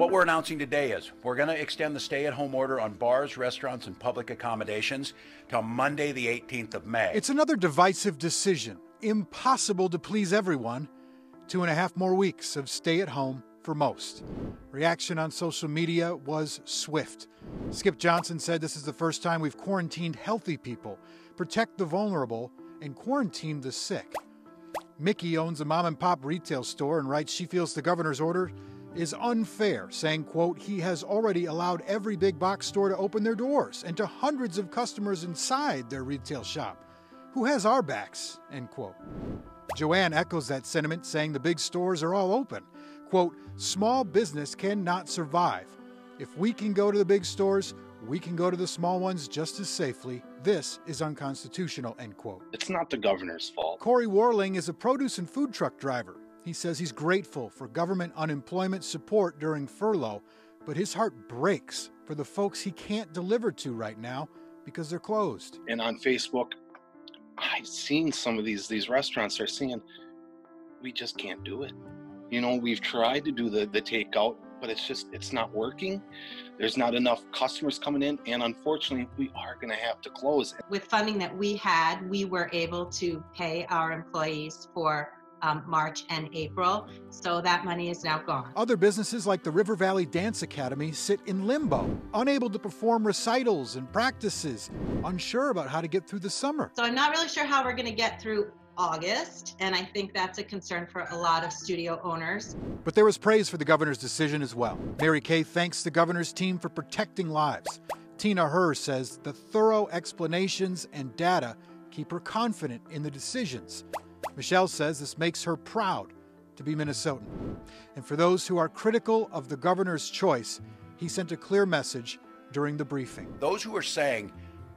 What we're announcing today is we're going to extend the stay at home order on bars, restaurants, and public accommodations till Monday, the 18th of May. It's another divisive decision. Impossible to please everyone. Two and a half more weeks of stay at home for most. Reaction on social media was swift. Skip Johnson said this is the first time we've quarantined healthy people, protect the vulnerable, and quarantine the sick. Mickey owns a mom and pop retail store and writes she feels the governor's order is unfair, saying, quote, he has already allowed every big box store to open their doors and to hundreds of customers inside their retail shop. Who has our backs? End quote. Joanne echoes that sentiment, saying the big stores are all open. Quote, small business cannot survive. If we can go to the big stores, we can go to the small ones just as safely. This is unconstitutional, end quote. It's not the governor's fault. Corey Warling is a produce and food truck driver. He says he's grateful for government unemployment support during furlough, but his heart breaks for the folks he can't deliver to right now because they're closed. And on Facebook, I've seen some of these these restaurants are saying we just can't do it. You know, we've tried to do the the takeout, but it's just it's not working. There's not enough customers coming in, and unfortunately, we are going to have to close. With funding that we had, we were able to pay our employees for um, March and April. So that money is now gone. Other businesses like the River Valley Dance Academy sit in limbo, unable to perform recitals and practices, unsure about how to get through the summer. So I'm not really sure how we're going to get through August, and I think that's a concern for a lot of studio owners. But there was praise for the governor's decision as well. Mary Kay thanks the governor's team for protecting lives. Tina Herr says the thorough explanations and data keep her confident in the decisions. Michelle says this makes her proud to be Minnesotan. And for those who are critical of the governor's choice, he sent a clear message during the briefing. Those who are saying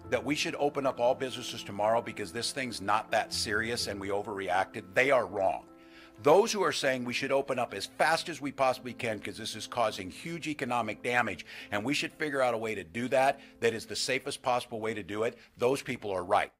that we should open up all businesses tomorrow because this thing's not that serious and we overreacted, they are wrong. Those who are saying we should open up as fast as we possibly can because this is causing huge economic damage and we should figure out a way to do that that is the safest possible way to do it, those people are right.